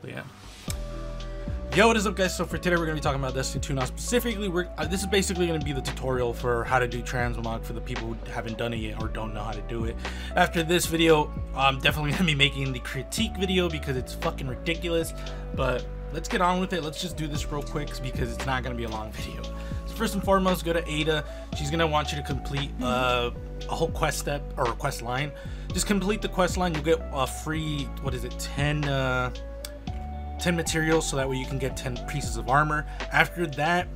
But yeah. Yo, what is up, guys? So for today, we're gonna be talking about Destiny 2 now. Specifically, we're uh, this is basically gonna be the tutorial for how to do transmog for the people who haven't done it yet or don't know how to do it. After this video, I'm definitely gonna be making the critique video because it's fucking ridiculous. But let's get on with it. Let's just do this real quick because it's not gonna be a long video. So first and foremost, go to Ada. She's gonna want you to complete uh, a whole quest step or quest line. Just complete the quest line. You'll get a free what is it, 10. Uh, 10 materials so that way you can get 10 pieces of armor. After that,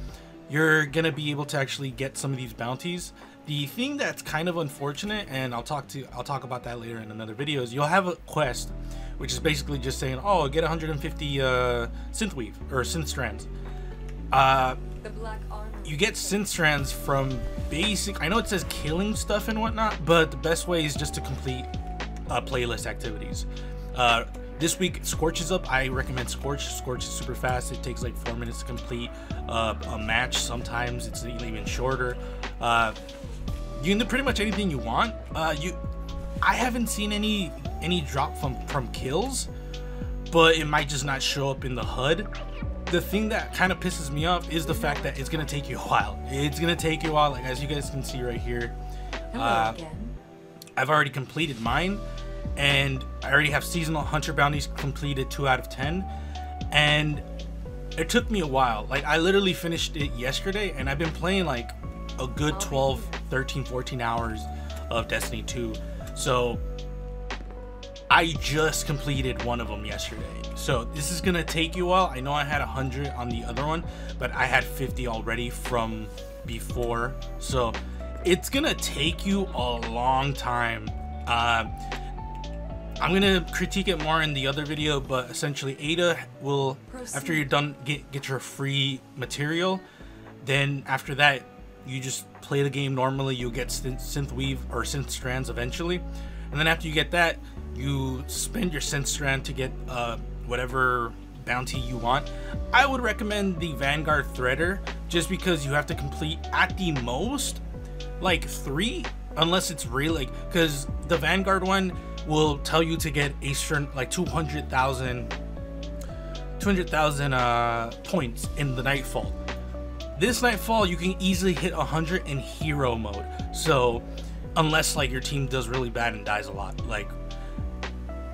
you're gonna be able to actually get some of these bounties. The thing that's kind of unfortunate, and I'll talk to I'll talk about that later in another video, is you'll have a quest, which is basically just saying, oh, get 150 uh, synth weave or synth strands. Uh, The black armor. you get synth strands from basic. I know it says killing stuff and whatnot, but the best way is just to complete uh, playlist activities. Uh, this week, Scorch is up. I recommend Scorch. Scorch is super fast. It takes like four minutes to complete uh, a match. Sometimes it's even shorter. Uh, you can do pretty much anything you want. Uh, you, I haven't seen any any drop from from kills, but it might just not show up in the HUD. The thing that kind of pisses me off is the fact that it's gonna take you a while. It's gonna take you a while. Like as you guys can see right here, uh. I've already completed mine, and I already have seasonal hunter bounties completed two out of ten, and it took me a while. Like I literally finished it yesterday, and I've been playing like a good 12, 13, 14 hours of Destiny 2. So I just completed one of them yesterday. So this is gonna take you a while. I know I had 100 on the other one, but I had 50 already from before. So it's gonna take you a long time. Uh, I'm gonna critique it more in the other video, but essentially Ada will, after you're done, get get your free material. Then after that, you just play the game normally. You'll get synth, synth weave or synth strands eventually, and then after you get that, you spend your synth strand to get uh, whatever bounty you want. I would recommend the Vanguard Threader just because you have to complete at the most like three, unless it's really like because the Vanguard one will tell you to get a certain like 200,000 200,000 uh, points in the Nightfall. This Nightfall, you can easily hit 100 in hero mode. So, unless like your team does really bad and dies a lot, like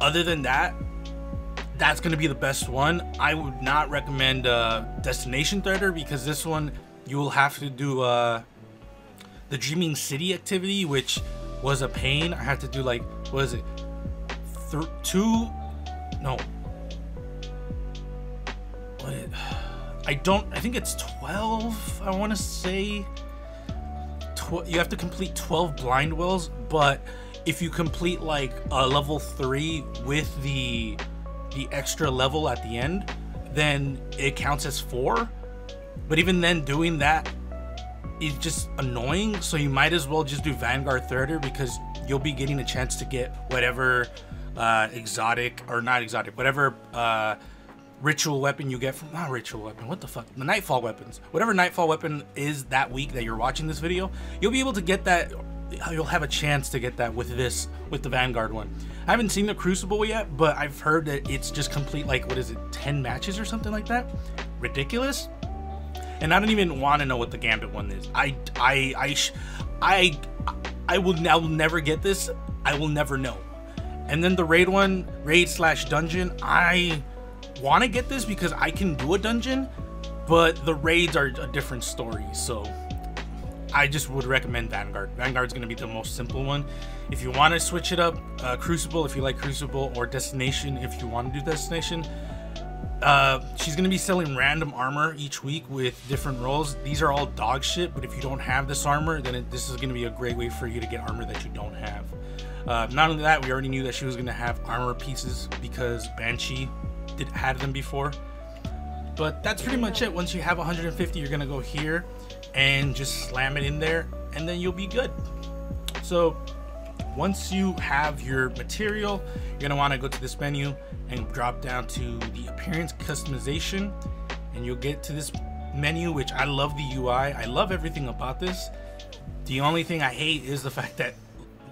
other than that, that's gonna be the best one. I would not recommend uh, Destination Threader because this one you will have to do uh, the Dreaming City activity, which was a pain. I had to do like what is it, two, no, what? It, I don't. I think it's twelve. I want to say. Tw- you have to complete twelve blind wells, but if you complete like a level three with the the extra level at the end, then it counts as four. But even then, doing that is just annoying. So you might as well just do Vanguard Threader because you'll be getting a chance to get whatever uh, exotic or not exotic, whatever uh, ritual weapon you get from not ritual weapon. What the fuck? The Nightfall weapons. Whatever Nightfall weapon is that week that you're watching this video, you'll be able to get that. You'll have a chance to get that with this with the Vanguard one. I haven't seen the Crucible yet, but I've heard that it's just complete like what is it, 10 matches or something like that. Ridiculous and I don't even want to know what the Gambit one is. I I I I I will I will never get this. I will never know. And then the raid one, raid slash dungeon. I want to get this because I can do a dungeon, but the raids are a different story. So I just would recommend Vanguard. Vanguard's gonna be the most simple one. If you want to switch it up, uh, Crucible if you like Crucible, or Destination if you want to do Destination uh, she's gonna be selling random armor each week with different rolls. These are all dog shit, but if you don't have this armor, then it, this is gonna be a great way for you to get armor that you don't have. Uh, not only that, we already knew that she was gonna have armor pieces because Banshee did had them before. But that's pretty much it. Once you have 150, you're gonna go here and just slam it in there, and then you'll be good. So once you have your material, you're gonna wanna go to this menu and drop down to the appearance customization and you'll get to this menu which I love the UI. I love everything about this. The only thing I hate is the fact that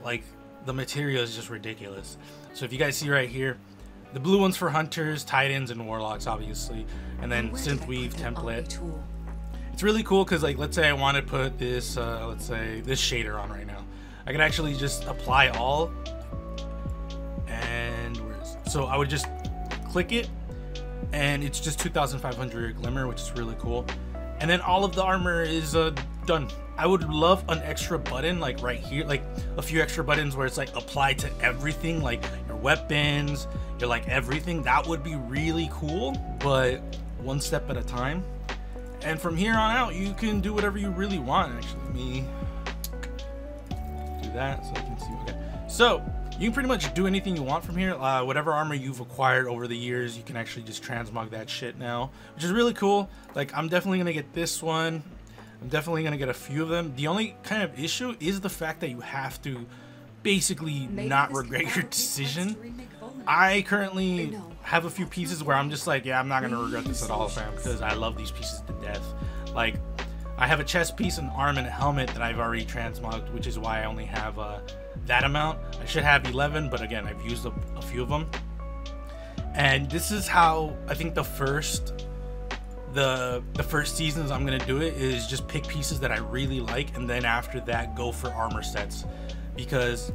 like the material is just ridiculous. So if you guys see right here, The blue one's for hunters, titans, and warlocks, obviously, and then synthweave template. It's really cool because, like, let's say I want to put this, uh, let's say this shader on right now. I can actually just apply all, and so I would just click it, and it's just 2,500 glimmer, which is really cool. And then all of the armor is uh, done. I would love an extra button like right here, like a few extra buttons where it's like applied to everything, like your weapons, your like everything. That would be really cool, but one step at a time. And from here on out, you can do whatever you really want. Actually, let me do that so I can see. Okay, so you can pretty much do anything you want from here. Uh, whatever armor you've acquired over the years, you can actually just transmog that shit now, which is really cool. Like, I'm definitely gonna get this one. I'm definitely gonna get a few of them. The only kind of issue is the fact that you have to basically Maybe not regret your decision. I currently have a few pieces where I'm just like, yeah, I'm not gonna regret this at all, fam, because I love these pieces to death. Like, I have a chest piece, an arm, and a helmet that I've already transmogged, which is why I only have uh, that amount. I should have 11, but again, I've used a, a few of them. And this is how I think the first the the first seasons I'm gonna do it is just pick pieces that I really like, and then after that go for armor sets, because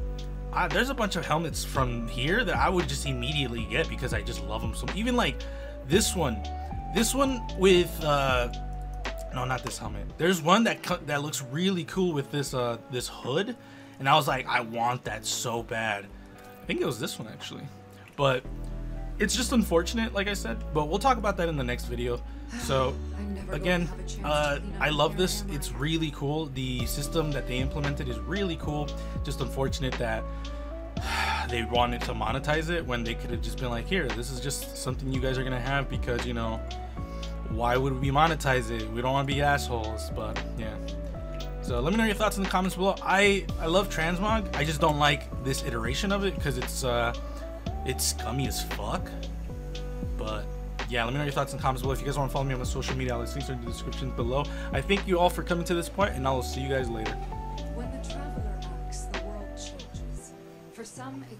I, there's a bunch of helmets from here that I would just immediately get because I just love them. So even like this one, this one with uh, no, not this helmet. There's one that that looks really cool with this uh this hood, and I was like, I want that so bad. I think it was this one actually, but it's just unfortunate, like I said. But we'll talk about that in the next video. So again, uh, I love this. It's really cool. The system that they implemented is really cool. Just unfortunate that they wanted to monetize it when they could have just been like, here, this is just something you guys are gonna have because you know, why would we monetize it? We don't want to be assholes. But yeah. So let me know your thoughts in the comments below. I I love transmog. I just don't like this iteration of it because it's uh it's scummy as fuck. But yeah, let me know your thoughts in the comments below. If you guys want to follow me on my social media, I'll links are in the description below. I thank you all for coming to this point, and I will see you guys later. When the traveler acts, the world changes. For some, it